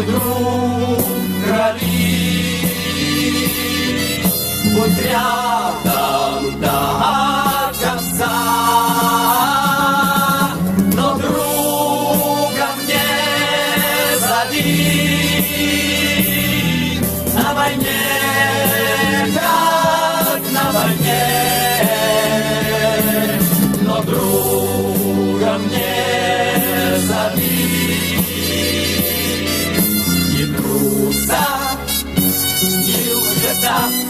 мой друг, крови. Будь рядом до конца, но друга мне зови. На войне, как на войне, но друга мне зови. 다